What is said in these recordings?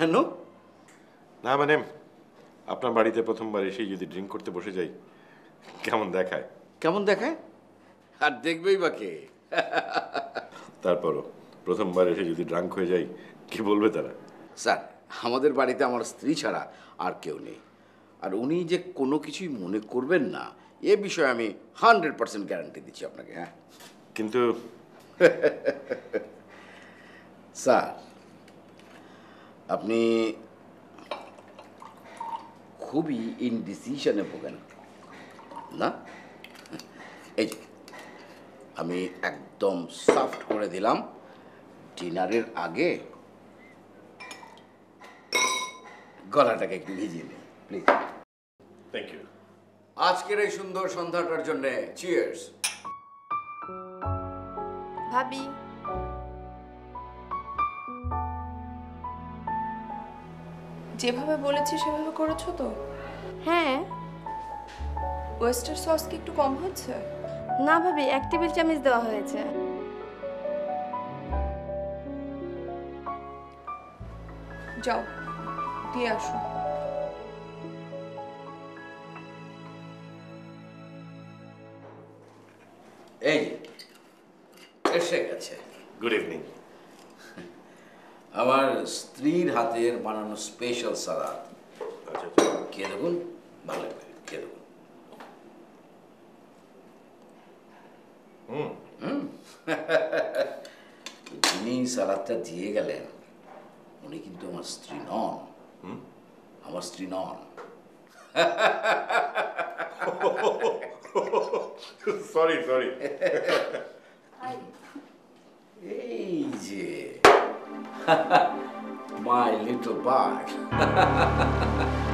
কেন? না মানে আপনার বাড়িতে প্রথমবার এসে যদি ড্রিঙ্ক করতে বসে যাই কেমন দেখায়? কেমন দেখায়? আর দেখবেই বা কে? তারপরও প্রথমবার এসে যদি ড্রাঙ্ক হয়ে যাই কি বলবে তারা? স্যার আমাদের বাড়িতে আমার স্ত্রী ছাড়া আর কেউ নেই। আর উনি যে কোনো কিছুই মনে করবেন না এ বিষয়ে আমি হান্ড্রেড পার্সেন্ট গ্যারান্টি দিচ্ছি আপনাকে হ্যাঁ? কিন্তু স্যার আপনি খুবই ইনডিসিশনে ভোগেন না? এই যে আমি একদম সফট করে দিলাম। ডিনারের আগে গলাটাকে একটু ভিজিয়ে নিই প্লিজ থ্যাংক ইউ আজকের এই সুন্দর সন্ধ্যাটার জন্য চিয়ার্স ভাবি যেভাবে বলেছি সেভাবে করেছ তো? হ্যাঁ। ওয়েস্টার সস কি একটু কম হচ্ছে? না ভাবি এক টেবিল চামচ দেওয়া হয়েছে। যাও দিয়ে আসো। সালাদ। খেয়ে দেখুন ভালো লাগবে খেয়ে দেখুন। যিনি সালাদটা দিয়ে গেলেন উনি কিন্তু আমার স্ত্রী নন। আমার স্ত্রী নন। Sorry sorry. এই যে। into a box.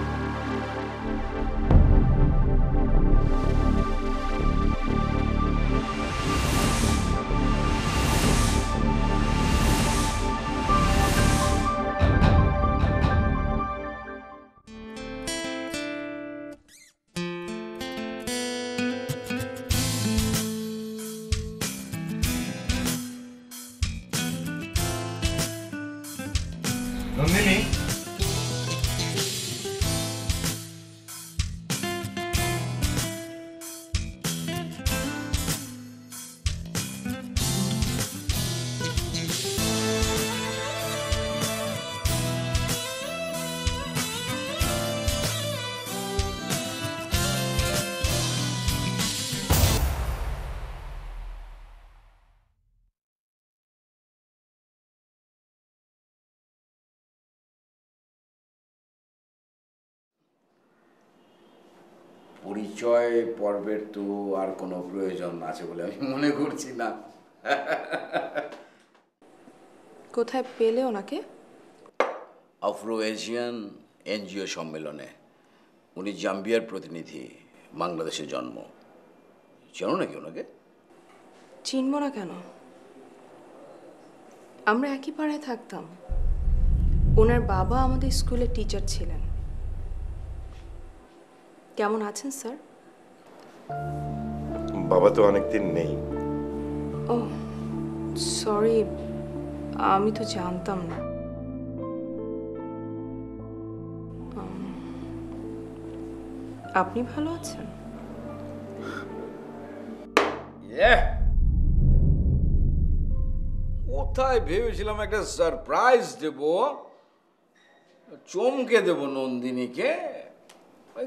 农民 পরিচয় পর্বের তো আর কোনো প্রয়োজন আছে বলে আমি মনে করছি না। কোথায় পেলে ওনাকে? আফ্রো এশিয়ান এনজিও সম্মেলনে। উনি জাম্বিয়ার প্রতিনিধি বাংলাদেশে জন্ম। চেনো নাকি ওনাকে? চিনব না কেন? আমরা একই পাড়ায় থাকতাম। ওনার বাবা আমাদের স্কুলের টিচার ছিলেন। কেমন আছেন স্যার? বাবা তো অনেকদিন নেই। ও সরি আমি তো জানতাম না। আপনি ভালো আছেন? কোথায় ভেবেছিলাম একটা সারপ্রাইজ দেব? চমকে দেব নন্দিনীকে?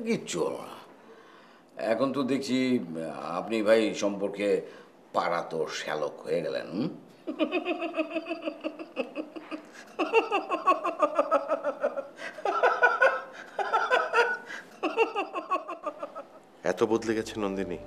কিচ্ছু না। এখন তো দেখছি আপনি ভাই সম্পর্কে পাড়া তো শ্যালক হয়ে গেলেন এত বদলে গেছে নন্দিনী।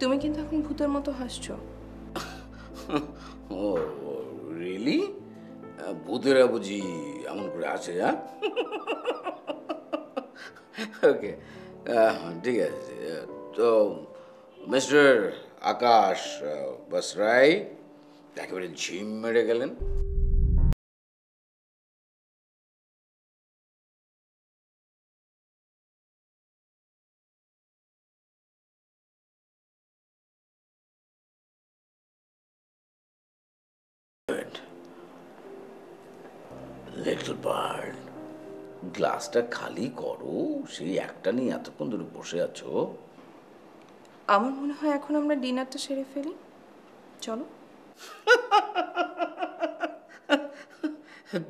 তুমি কিন্তু এখন ভূতের মতো হাসছো। ও রিয়েলি ভূতেরা বুঝি এমন করে আসে হ্যাঁ? ওকে ঠিক আছে, তো মিস্টার আকাশ বসরাই, একেবারে ঝিম মেরে গেলেন। বার্ড গ্লাসটা খালি করো সেই একটা নিয়ে এতক্ষণ ধরে বসে আছো। আমার মনে হয় এখন আমরা ডিনারটা সেরে ফেলি। চলো।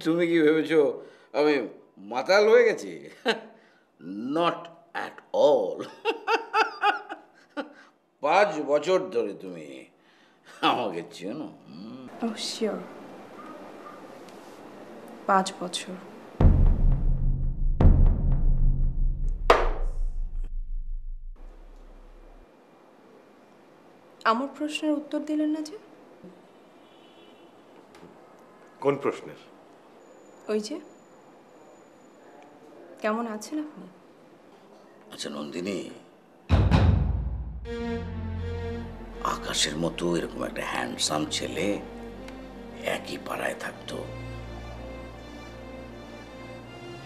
তুমি কি ভেবেছো আমি মাতাল হয়ে গেছি? নট অ্যাট অল পাঁচ বছর ধরে তুমি আমাকে চেনো শিওর পাঁচ বছর। আমার প্রশ্নের উত্তর দিলেন না যে? কোন প্রশ্নের? ওই যে। কেমন আছেন আপনি? আচ্ছা নন্দিনী। আকাশের মতো এরকম একটা হ্যান্ডসাম ছেলে একই পাড়ায় থাকতো।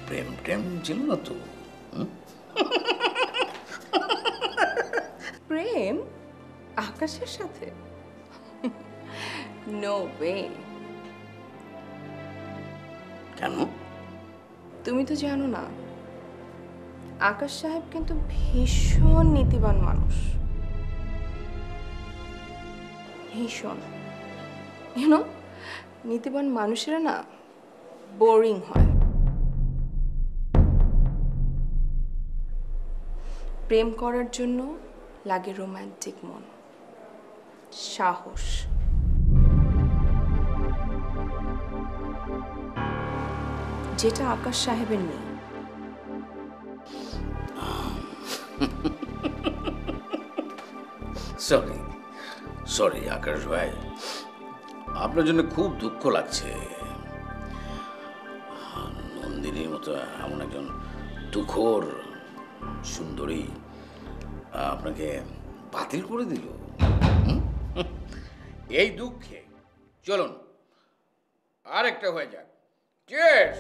প্রেম টেম ছিল না তো? প্রেম আকাশের সাথে? নো ওয়ে কেন? তুমি তো জানো না আকাশ সাহেব কিন্তু ভীষণ নীতিবান মানুষ। ভীষণ ইউনো নীতিবান মানুষেরা না বোরিং হয়। প্রেম করার জন্য লাগে রোম্যান্টিক মন। সাহস। যেটা আকাশ সাহেবের নেই। সরি সরি আকাশ ভাই। আপনার জন্য খুব দুঃখ লাগছে। নন্দিনীর মতো এমন একজন তুখোর সুন্দরী। আপনাকে বাতিল করে দিল। এই দুঃখে। চলুন আরেকটা হয়ে যাক। Cheers!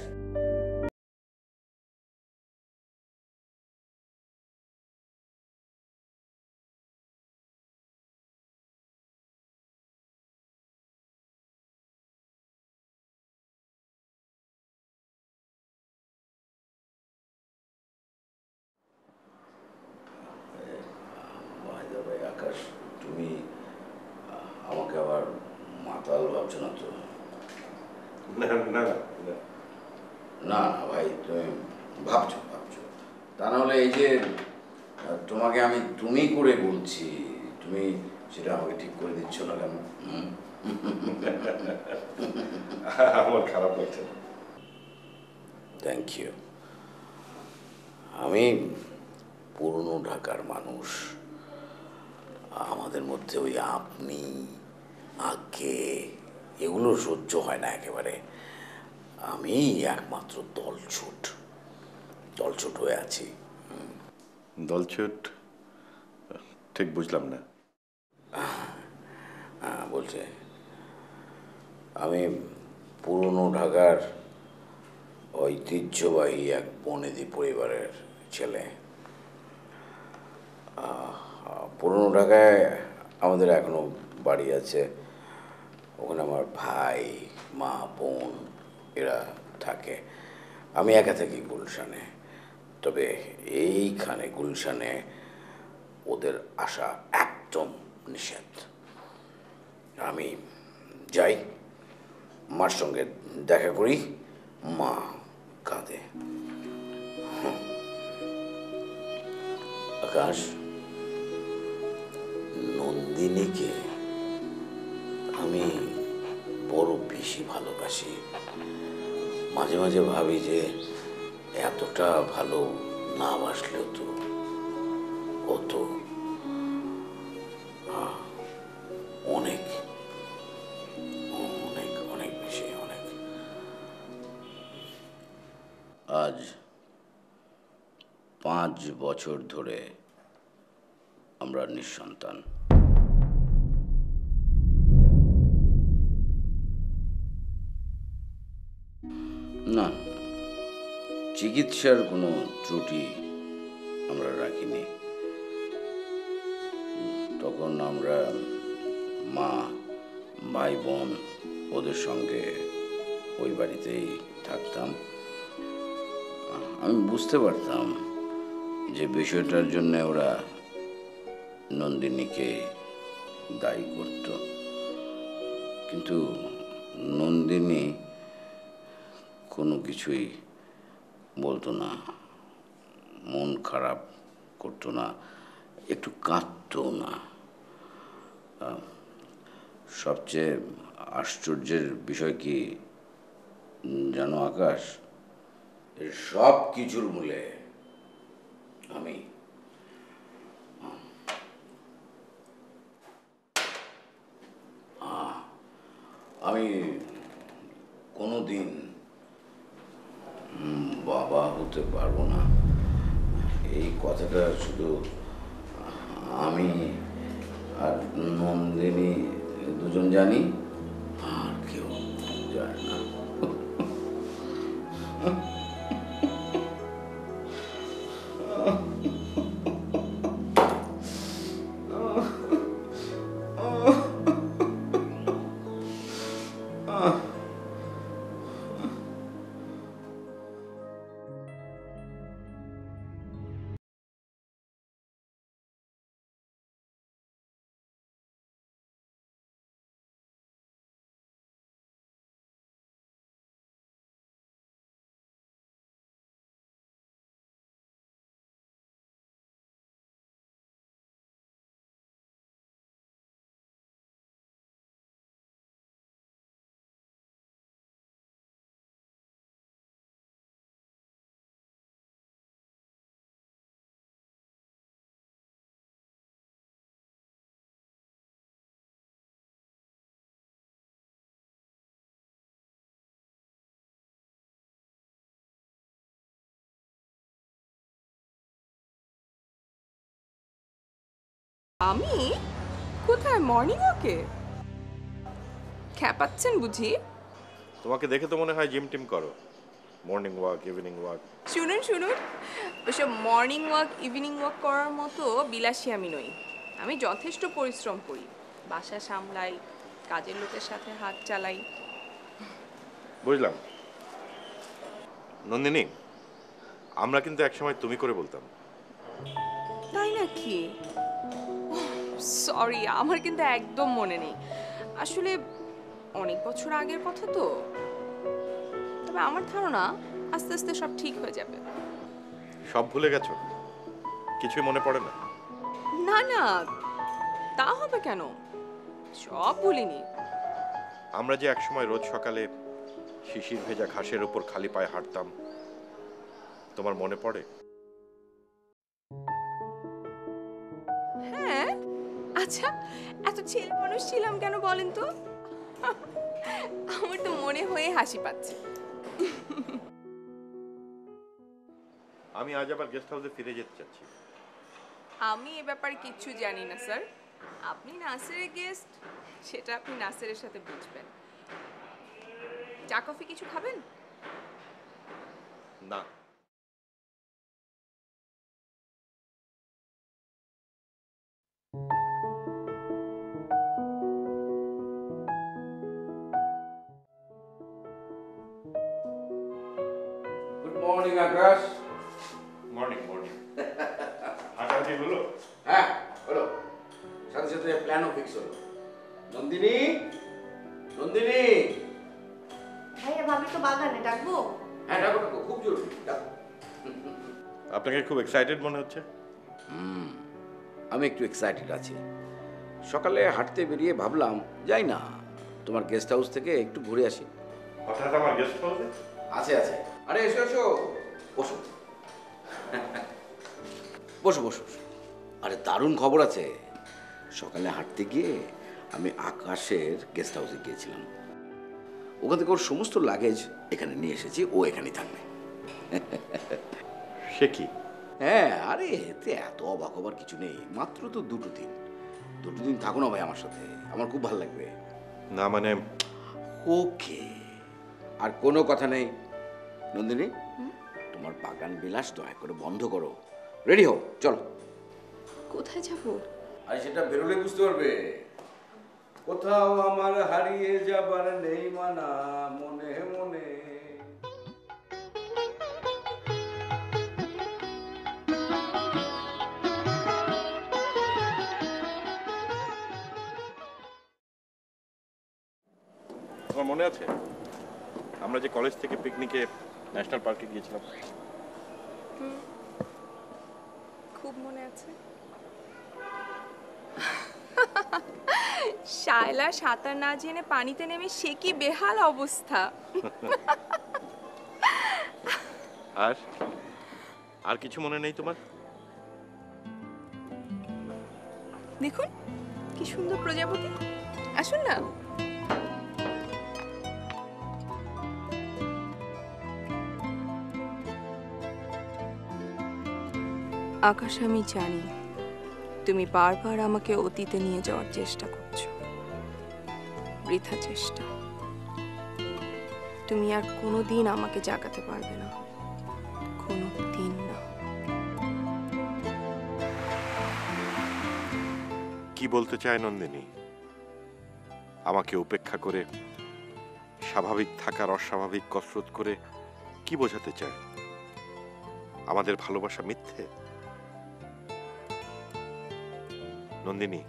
By the way, আকাশ তুমি আহ, আমাকে আবার মাতাল ভাবছ না তো না না না না না ভাই তুমি ভাবছ ভাবছ তা নাহলে এই যে আহ, তোমাকে আমি তুমি করে বলছি তুমি সেটা আমাকে ঠিক করে দিচ্ছ না কেন হুম? আমার না থ্যাংক ইউ আমি পুরনো ঢাকার মানুষ। আমাদের মধ্যে ওই আপনি আগে এগুলো সহ্য হয় না একেবারে। আমি একমাত্র দলছুট। দলছুট হয়ে আছি। দলছুট? ঠিক বুঝলাম না। হ্যাঁ বলছে আমি পুরনো ঢাকার ঐতিহ্যবাহী এক বনেদি পরিবারের ছেলে। পুরনো ঢাকায় আমাদের এখনও বাড়ি আছে। ওখানে আমার ভাই, মা, বোন এরা থাকে। আমি একা থাকি গুলশানে। তবে এইখানে গুলশানে ওদের আসা একদম নিষেধ। আমি যাই। মার সঙ্গে দেখা করি, মা কাঁদে। আকাশ, নন্দিনীকে আমি বড় বেশি ভালোবাসি। মাঝে মাঝে ভাবি যে এতটা ভালো না বাসলেও তো কত বছর ধরে আমরা নিঃসন্তান। না, চিকিৎসার কোনো ত্রুটি আমরা রাখিনি। তখন আমরা মা, ভাই, বোন ওদের সঙ্গে ওই বাড়িতেই থাকতাম। আমি বুঝতে পারতাম যে বিষয়টার জন্য ওরা নন্দিনীকে দায়ী করত। কিন্তু নন্দিনী কোনো কিছুই বলতো না, মন খারাপ করতো না, একটু কাঁদতো না। সবচেয়ে আশ্চর্যের বিষয় কি জানো আকাশ? সব কিছুর মূলে আমি আমি কোনোদিন উম, বাবা হতে পারব না। এই কথাটা শুধু আমি আর নন্দিনী দুজন জানি। আমি? কোথায়? মর্নিং ওয়াকে খ্যাপাচ্ছেন বুঝি? তোমাকে দেখে তো মনে হয় জিম টিম করো। মর্নিং ওয়াক ইভিনিং ওয়াক শুনুন শুনুন। ওসব মর্নিং ওয়াক ইভিনিং ওয়াক করার মতো বিলাসী আমি নই। আমি যথেষ্ট পরিশ্রম করি। বাসা সামলাই কাজের লোকের সাথে হাত চালাই। বুঝলাম। নন্দিনী আমরা কিন্তু একসময় তুমি করে বলতাম। তাই নাকি? সরি আমার কিন্তু একদম মনে নেই। আসলে অনেক বছর আগের কথা তো। তবে আমার ধারণা আস্তে আস্তে সব ঠিক হয়ে যাবে। সব ভুলে গেছো? কিছুই মনে পড়ে না? না না। তা হবে কেন? সব ভুলিনি। আমরা যে একসময় রোজ সকালে শিশির ভেজা ঘাসের ওপর খালি পায়ে হাঁটতাম তোমার মনে পড়ে? আচ্ছা এত ছেলে মানুষ ছিলাম কেন বলেন তো? আমার তো মনে হয়ে হাসি পাচ্ছে। আমি আজ আবার গেস্ট হাউসে ফিরে যেতে চাচ্ছি। আমি এ ব্যাপারে কিচ্ছু জানি না স্যার। আপনি নাসেরের গেস্ট সেটা আপনি নাসেরের সাথে বুঝবেন। চা কফি কিছু খাবেন? না। আকাশ। মর্নিং মর্নিং হাঁটাহাঁটি হলো হ্যাঁ হলো সাথে সাথে প্ল্যানও ফিক্স হলো। নন্দিনী নন্দিনী। ভাইয়া ভাবি তো বাগানে ডাকবো? হ্যাঁ ডাকো ডাকো খুব জরুরি ডাকো। আপনাকে খুব এক্সাইটেড মনে হচ্ছে? আমি একটু এক্সাইটেড আছি। সকালে হাঁটতে বেরিয়ে ভাবলাম যাই না তোমার গেস্ট হাউস থেকে একটু ঘুরে আসি। হঠাৎ আমার গেস্ট হাউসে আছে আছে। আরে এসো এসো। বসো। বসো বসো। আরে দারুণ খবর আছে। সকালে হাঁটতে গিয়ে আমি আকাশের গেস্ট হাউসে গিয়েছিলাম। ওখান থেকে ওর সমস্ত লাগেজ এখানে নিয়ে এসেছি ও এখানেই থাকবে। সে কি? হ্যাঁ আরে এতে এত অবাক হবার কিছু নেই। মাত্র তো দুটো দিন। দুটো দিন থাকো না ভাই আমার সাথে। আমার খুব ভালো লাগবে। না মানে ওকে। আর কোনো কথা নেই। নন্দিনী? তোমার বাগান বিলাস দয়া করে বন্ধ করো। রেডি হও চলো। কোথায় যাব? আরে সেটা বেরোলে বুঝতে পারবে। কোথাও আমার হারিয়ে যাবার নেই মানা মনে মনে। তোমার মনে আছে? আমরা যে কলেজ থেকে পিকনিকে ন্যাশনাল পার্কে গিয়েছিলাম। খুব মনে আছে। শায়লা সাঁতার না জেনে পানিতে নেমে সে কি বেহাল অবস্থা? আর? আর কিছু মনে নেই তোমার? দেখুন কি সুন্দর প্রজাপতি। আসুন না। আকাশ আমি জানি। তুমি বারবার আমাকে অতীতে নিয়ে যাওয়ার চেষ্টা করছ। বৃথা চেষ্টা। তুমি আর কোনো দিন আমাকে জাগাতে পারবে না। কোনো দিন না। কি বলতে চায় নন্দিনী? আমাকে উপেক্ষা করে, স্বাভাবিক থাকার অস্বাভাবিক কসরত করে কি বোঝাতে চায়? আমাদের ভালোবাসা মিথ্যে? নন্দিনী,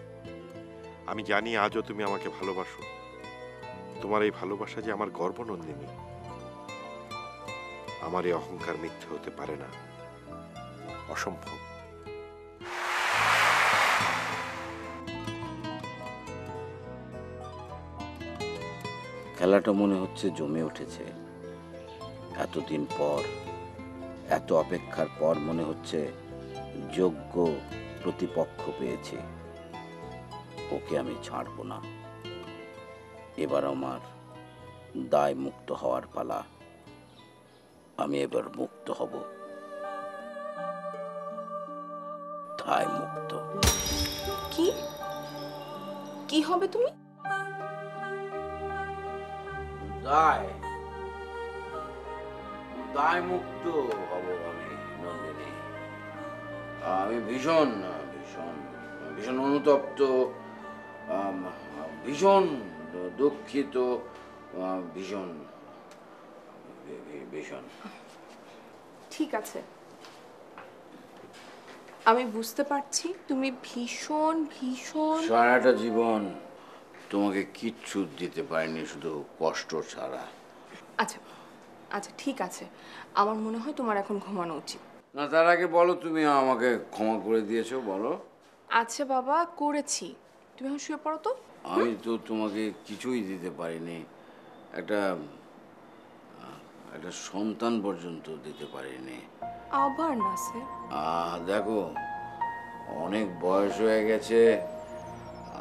আমি জানি আজও তুমি আমাকে ভালোবাসো। তোমার এই ভালোবাসা যে আমার গর্ব নন্দিনী, আমার এই অহংকার মিথ্যে হতে পারে না। অসম্ভব। খেলাটা মনে হচ্ছে জমে উঠেছে। এতদিন পর, এত অপেক্ষার পর মনে হচ্ছে যোগ্য প্রতিপক্ষ পেয়েছি। ওকে আমি ছাড়বো না। এবার আমার দায় মুক্ত হওয়ার পালা। আমি এবার মুক্ত হব। দায় মুক্ত। কি? কি হবে তুমি? দায়। দায় মুক্ত হব আমি নন্দিনী। আমি ভীষণ ভীষণ ভীষণ অনুতপ্ত। ভীষণ দুঃখিত ভীষণ ভীষণ। ঠিক আছে। আমি বুঝতে পারছি তুমি ভীষণ ভীষণ সারাটা জীবন তোমাকে কিচ্ছু দিতে পারিনি শুধু কষ্ট ছাড়া। আচ্ছা আচ্ছা ঠিক আছে। আমার মনে হয় তোমার এখন ঘুমানো উচিত। না তার আগে বলো তুমি আমাকে ক্ষমা করে দিয়েছ বলো। আচ্ছা বাবা করেছি। তুমি এখন শুয়ে পড়ো তো। আমি তো তোমাকে কিছুই দিতে পারিনি। একটা একটা সন্তান পর্যন্ত দিতে পারিনি। আবার না স্যার। দেখো অনেক বয়স হয়ে গেছে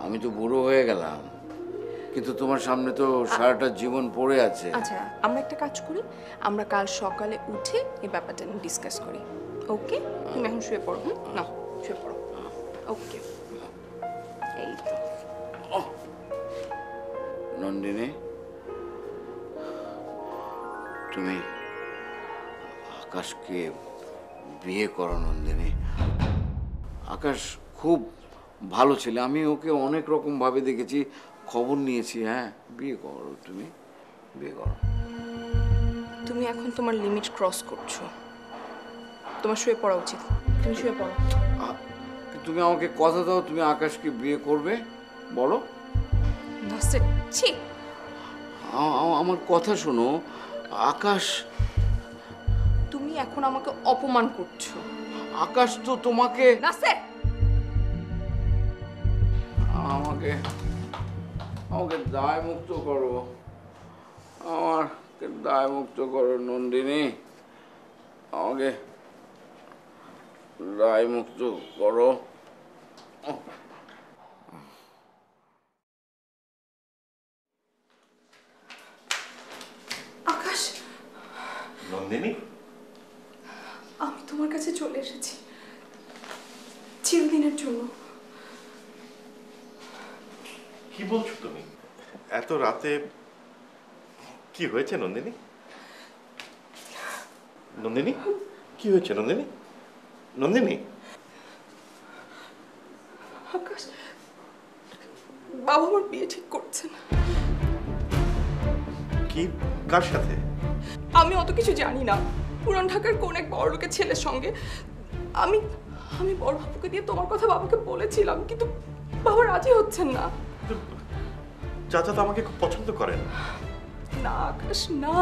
আমি তো বুড়ো হয়ে গেলাম। কিন্তু তোমার সামনে তো সারাটা জীবন পড়ে আছে। আচ্ছা আমরা একটা কাজ করি। আমরা কাল সকালে উঠে এই ব্যাপারটা নিয়ে ডিসকাস করি। ওকে তুমি এখন শুয়ে পড়ো না শুয়ে পড়ো। ওকে নন্দিনী তুমি আকাশকে বিয়ে করো নন্দিনী। আকাশ খুব ভালো ছেলে আমি ওকে অনেক রকম ভাবে দেখেছি খবর নিয়েছি হ্যাঁ বিয়ে করো তুমি বিয়ে করো। তুমি এখন তোমার লিমিট ক্রস করছ। তোমার শুয়ে পড়া উচিত তুমি শুয়ে পড়ো। তুমি আমাকে কথা দাও তুমি আকাশকে বিয়ে করবে বলো। ছি আমার কথা শোনো আকাশ। তুমি এখন আমাকে অপমান করছ। আকাশ তো তোমাকে নাসির! আমাকে আমাকে দায় মুক্ত করো। আমার দায় মুক্ত করো নন্দিনী। আমাকে দায় মুক্ত করো আকাশ নন্দিনী আমি তোমার কাছে চলে এসেছি। চিরদিনের জন্য। কি বলছো তুমি? এত রাতে কি হয়েছে নন্দিনী? নন্দিনী? কি হয়েছে নন্দিনী? নন্দিনী? আকাশ বাবা আমার বিয়ে ঠিক করছেন। কি? কার সাথে? আমি অত কিছু জানি না। পুরান ঢাকার কোন এক বড় লোকের ছেলের সঙ্গে। আমি আমি বড় বাবুকে দিয়ে তোমার কথা বাবাকে বলেছিলাম কিন্তু বাবা রাজি হচ্ছেন না। চাচা তো আমাকে খুব পছন্দ করেন। না আকাশ না।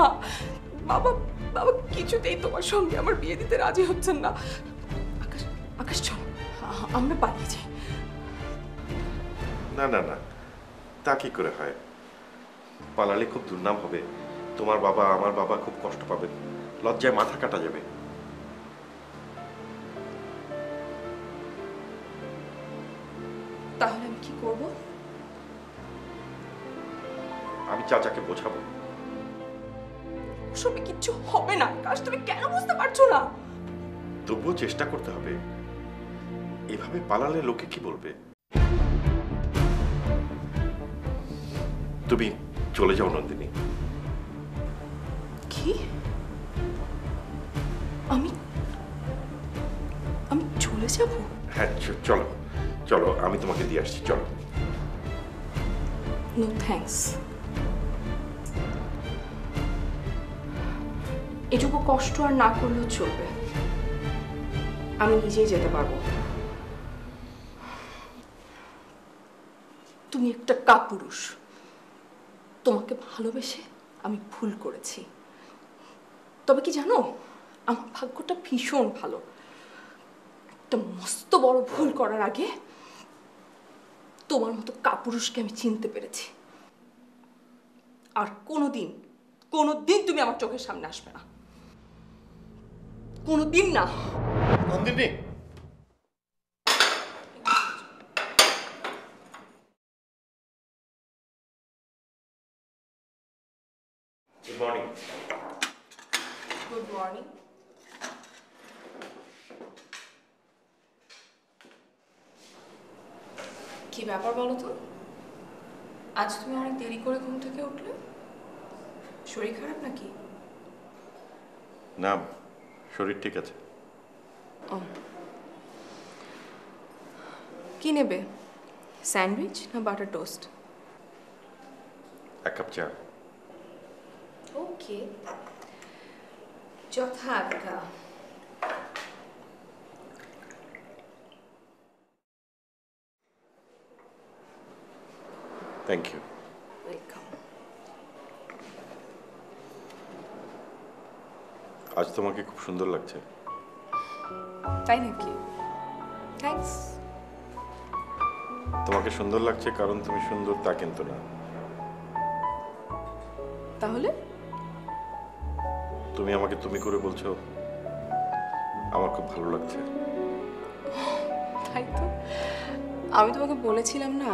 বাবা বাবা কিছুতেই তোমার সঙ্গে আমার বিয়ে দিতে রাজি হচ্ছেন না। আকাশ আকাশ চল। আমরা পালিয়ে যাই। না না না। তা কি করে হয়? পালালে খুব দুর্নাম হবে। তোমার বাবা আমার বাবা খুব কষ্ট পাবেন। লজ্জায় মাথা কাটা যাবে। তাহলে আমি কি করব? আমি চাচাকে বোঝাবো। ওসবে কিচ্ছু হবে না। আকাশ তুমি কেন বুঝতে পারছ না? তবুও চেষ্টা করতে হবে। এভাবে পালালে লোকে কি বলবে? তুমি চলে যাও নন্দিনী। কি? আমি আমি চলে যাব? হ্যাঁ চলো চলো আমি তোমাকে দিয়ে আসছি চলো। নো থ্যাঙ্কস এটুকু কষ্ট আর না করলেও চলবে। আমি নিজেই যেতে পারব। তুমি একটা কাপুরুষ। তোমাকে ভালোবেসে আমি ভুল করেছি। তবে কি জানো, আমার ভাগ্যটা ভীষণ ভালো। একটা মস্ত বড় ভুল করার আগে তোমার মতো কাপুরুষকে আমি চিনতে পেরেছি। আর কোনোদিন কোনোদিন তুমি আমার চোখের সামনে আসবে না। কোনোদিন না। Nandini good morning good morning কি ব্যাপার বলো তো? আজ তুমি অনেক দেরি করে ঘুম থেকে উঠলে? শরীর খারাপ নাকি? না শরীর ঠিক আছে। ও। কি নেবে? স্যান্ডউইচ না বাটার টোস্ট? এক কাপ চা। ওকে যথা আজ্ঞা থ্যাংক ইউ ওয়েলকাম আজ তোমাকে খুব সুন্দর লাগছে। তাই নাকি? থ্যাঙ্কস তোমাকে সুন্দর লাগছে কারণ তুমি সুন্দর তা কিন্তু না। তাহলে? তুমি আমাকে তুমি করে বলছো আমার খুব ভালো লাগছে। তাই তো? আমি তোমাকে বলেছিলাম না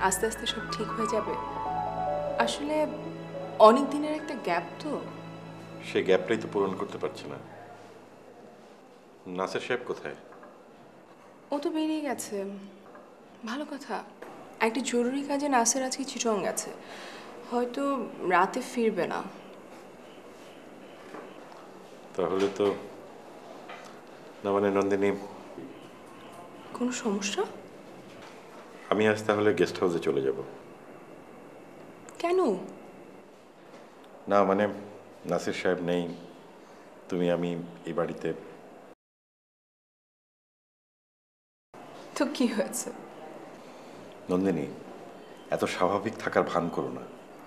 আস্তে আস্তে সব ঠিক হয়ে যাবে। আসলে অনেক দিনের একটা গ্যাপ তো। সেই গ্যাপটাই তো পূরণ করতে পারছি না। নাসের সাহেব কোথায়? ও তো বেরিয়ে গেছে। ভালো কথা একটা জরুরি কাজে নাসের আজকে চিটং গেছে হয়তো রাতে ফিরবে না। তাহলে তো না মানে নন্দিনী। কোনো সমস্যা? আমি আজ তাহলে গেস্ট হাউসে চলে যাব। কেন? না মানে নাসির সাহেব নেই। তুমি আমি এই বাড়িতে। তো কি হয়েছে? নন্দিনী এত স্বাভাবিক থাকার ভান করো না।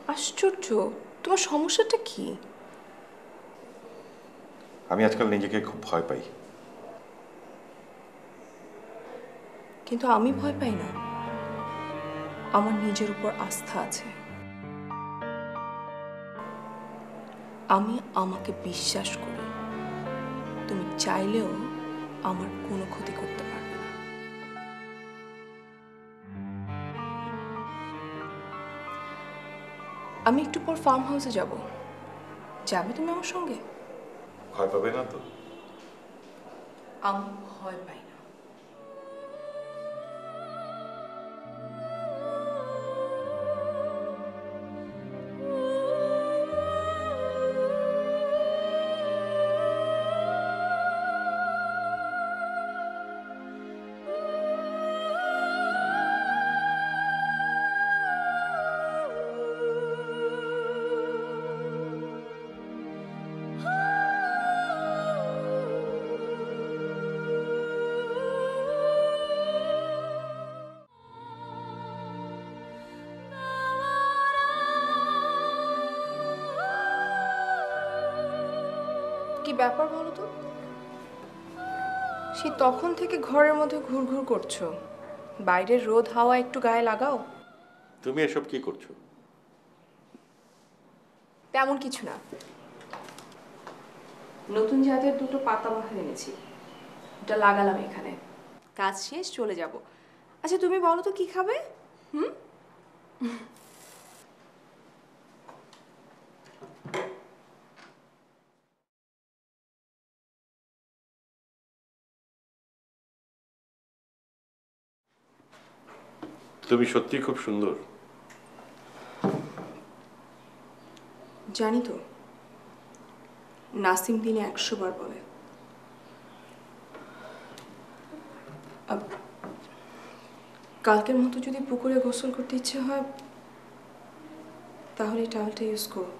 আশ্চর্য! তোমার সমস্যাটা কি? আমি আজকাল নিজেকে খুব ভয় পাই। কিন্তু আমি ভয় পাই না। আমার নিজের উপর আস্থা আছে। আমি আমাকে বিশ্বাস করি, তুমি চাইলেও আমার কোনো ক্ষতি করতে পারবে না। আমি একটু পর ফার্ম হাউসে যাব। যাবে তুমি আমার সঙ্গে? ভয় পাবে না তো? আমি ভয় পাই ব্যাপার বলো তো? সে তখন থেকে ঘরের মধ্যে ঘুরঘুর করছ। বাইরের রোদ হাওয়া একটু গায়ে লাগাও। তুমি এসব কি করছ? তেমন কিছু না। নতুন জাতের দুটো পাতাবাহার এনেছি। ওটা লাগালাম এখানে। কাজ শেষ চলে যাব। আচ্ছা তুমি বলো তো কি খাবে? হুম? তুমি সত্যি খুব সুন্দর। জানি তো, নাসিম দিনে একশো বার বলে। কালকের মতো যদি পুকুরে গোসল করতে ইচ্ছে হয়, তাহলে টালটা ইউজ করো।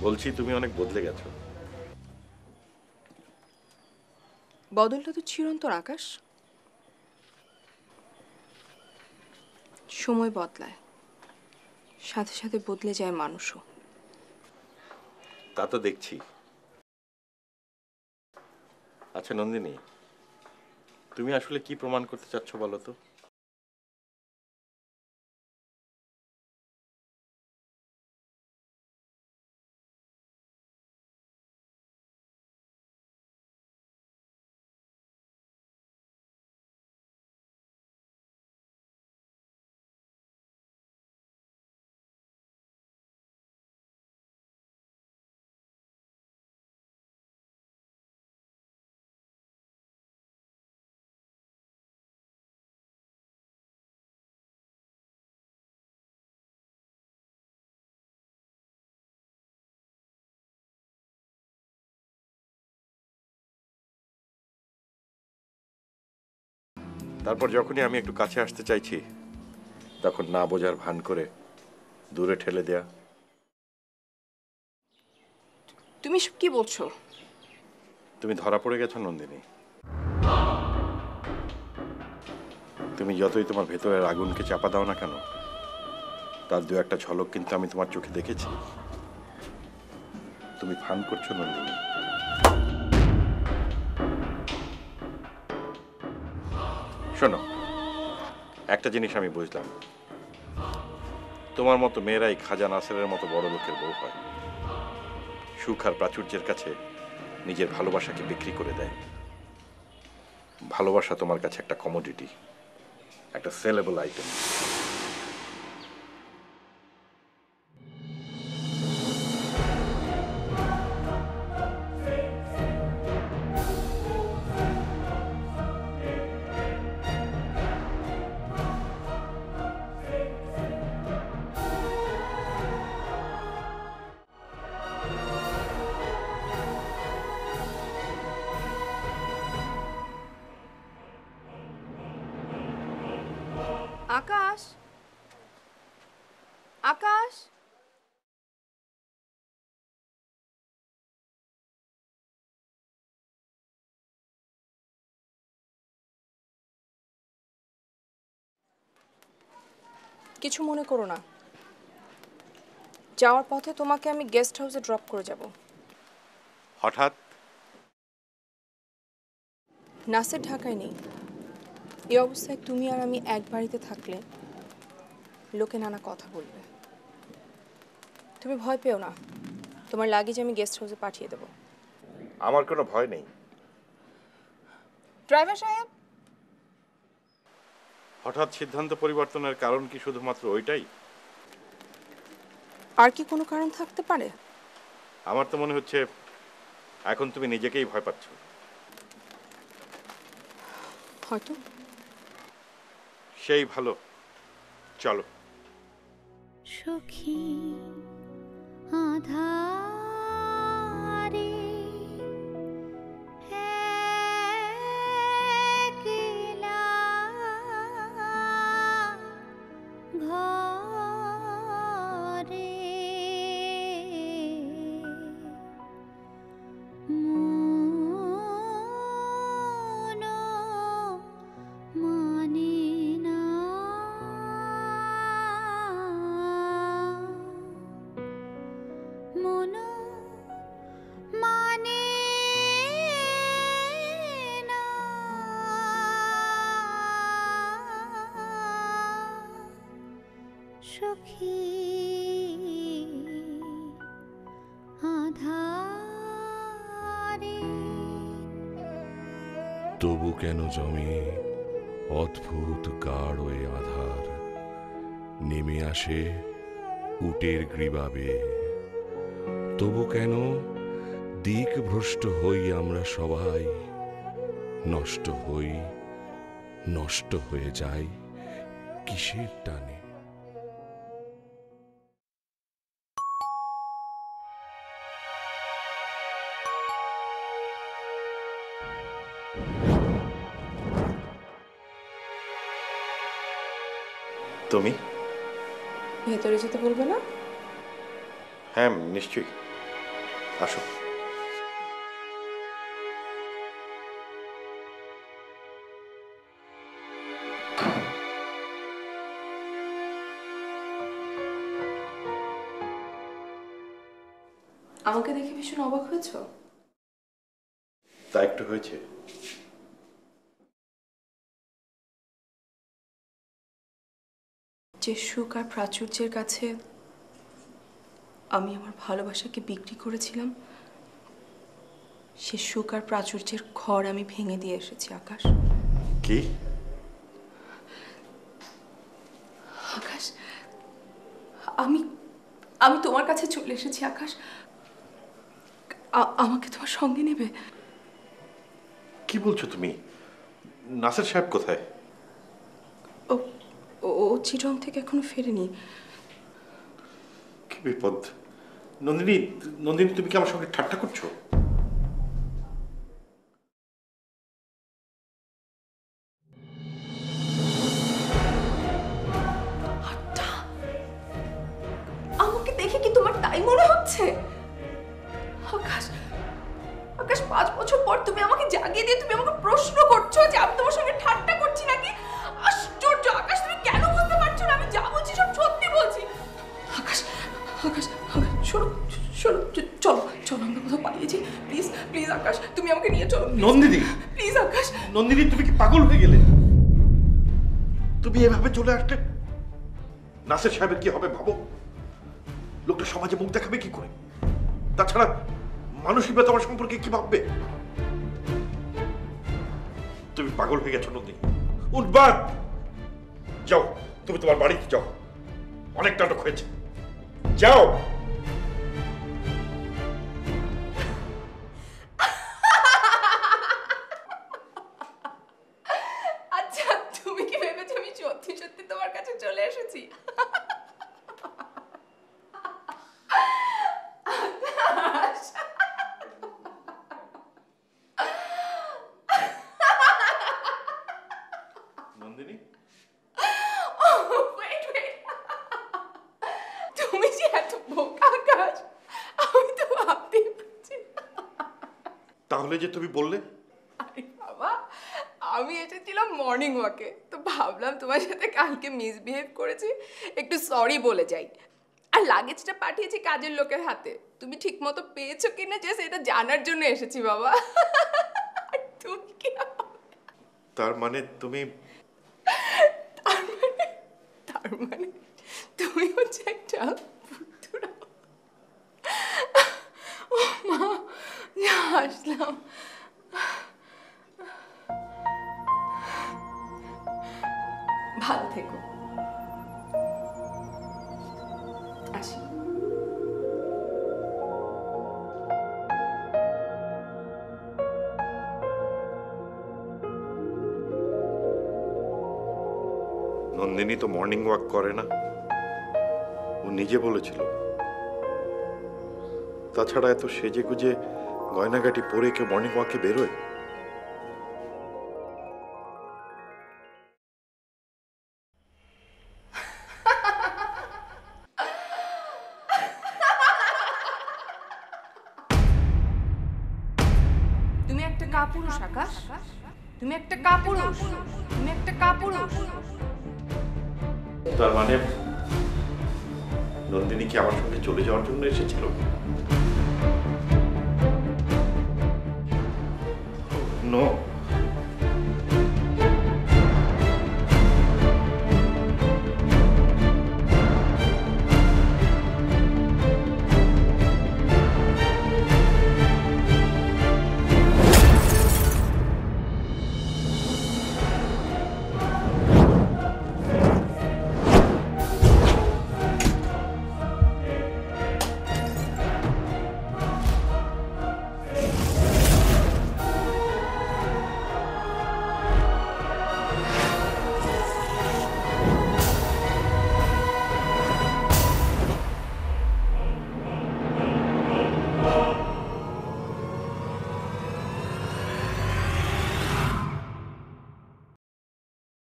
বলছি তুমি অনেক বদলে গেছো। বদলটা তো চিরন্তর আকাশ। সময় বদলায় সাথে সাথে বদলে যায় মানুষও। তা তো দেখছি। আচ্ছা নন্দিনী তুমি আসলে কি প্রমাণ করতে চাচ্ছ বলো তো? তারপর যখনই আমি একটু কাছে আসতে চাইছি তখন না বোঝার ভান করে দূরে ঠেলে দেয়া। তুমি সব কি বলছো? তুমি ধরা পড়ে গেছো নন্দিনী। তুমি যতই তোমার ভেতরের আগুনকে চাপা দাও না কেন তার দু একটা ঝলক কিন্তু আমি তোমার চোখে দেখেছি। তুমি ফান করছ নন্দিনী। শোনো, একটা জিনিস আমি বুঝলাম। তোমার মতো মেয়েরাই খাজা নাসেরের মতো বড় লোকের বউ হয়। সুখ আর প্রাচুর্যের কাছে নিজের ভালোবাসাকে বিক্রি করে দেয়। ভালোবাসা তোমার কাছে একটা কমোডিটি একটা সেলেবল আইটেম কিছু মনে করো না। যাওয়ার পথে তোমাকে আমি গেস্ট হাউসে ড্রপ করে যাব। হঠাৎ? নাসের ঢাকায় নেই। এই অবস্থায় তুমি আর আমি এক বাড়িতে থাকলে লোকে নানা কথা বলবে। তুমি ভয় পেও না। তোমার লাগেজ আমি গেস্ট হাউসে পাঠিয়ে দেবো। আমার কোনো ভয় নেই। ড্রাইভার সাহেব হঠাৎ সিদ্ধান্ত পরিবর্তনের কারণ কি শুধুমাত্র ওইটাই? আর কি কোনো কারণ থাকতে পারে? আমার তো মনে হচ্ছে এখন তুমি নিজেকেই ভয় পাচ্ছ। হয়তো। সেই ভালো। চলো। সখী আধারে তবু কেন জমে অদ্ভুত গাঢ় আধার? নেমে আসে উটের গ্রীবাবে। তবু কেন দিক ভ্রষ্ট হই আমরা সবাই? নষ্ট হই, নষ্ট হয়ে যাই কিসের টানে? তুমি? ভেতরে যেতে বলবে না? হ্যাঁ নিশ্চয়ই। আসো। আমাকে দেখে ভীষণ অবাক হয়েছ? তা একটু হয়েছে। যে সুখ আর প্রাচুর্যের কাছে আমি আমার ভালোবাসাকে বিক্রি করেছিলাম সে সুখ আর প্রাচুর্যের ঘর আমি ভেঙে দিয়ে এসেছি আকাশ। কি? আকাশ আমি আমি তোমার কাছে চলে এসেছি আকাশ। আমাকে তোমার সঙ্গে নেবে। কি বলছো তুমি? নাসির সাহেব কোথায়? ও ও- চিরং থেকে এখনও ফেরেনি। কি বিপদ? নন্দিনী নন্দিনী তুমি কি আমার সঙ্গে ঠাট্টা করছ? আচ্ছা। আমাকে দেখে কি তোমার তাই মনে হচ্ছে? আকাশ আকাশ পাঁচ বছর পর তুমি আমাকে জাগিয়ে দিয়ে তুমি আমাকে প্রশ্ন করছ যে আমি তোমার সঙ্গে ঠাট্টা করছি নাকি? শোনো চ- চলো চলো আমরা কোথাও পালিয়েছি প্লিজ প্লিজ আকাশ তুমি আমাকে নিয়ে চলো নন্দিনী! প্লিজ আকাশ। নন্দিনী তুমি কি পাগল হয়ে গেলে? তুমি এভাবে চলে আসলে নাসির সাহেবের কি হবে ভাবো? লোকটা সমাজে মুখ দেখাবে কি করে? তাছাড়া মানুষই বা তোমার সম্পর্কে কি ভাববে? তুমি পাগল হয়ে গেছো নন্দিনী। উঠবাদ যাও তুমি তোমার বাড়িতে যাও। অনেক নাটক হয়েছে। যাও! তাহলে যে তুমি বললে? আরে বাবা আমি এসেছিলাম মর্নিং ওয়াকে তো ভাবলাম তোমার সাথে কালকে মিসবিহেভ করেছি একটু সরি বলে যাই। আর লাগেজটা পাঠিয়েছি কাজের লোকের হাতে। তুমি ঠিক মতো পেয়েছ কিনা যে সেটা জানার জন্য এসেছি বাবা। তুমি কি তার মানে তুমি তার মানে তুমি হচ্ছে একটা পুতুরা ও মা যা আসলাম। ভালো থেকো। আসি। নন্দিনী তো মর্নিং ওয়াক করে না। ও নিজে বলেছিল। তাছাড়া এত সেজে গুজে গয়নাগাটি পরে কেউ মর্নিং ওয়াকে বেরোয়? তুমি একটা কাপুরুষ আকাশ। তুমি একটা কাপুরুষ। তুমি একটা কাপুরুষ। তার মানে নন্দিনী কি আমার সঙ্গে চলে যাওয়ার জন্য এসেছিল? নো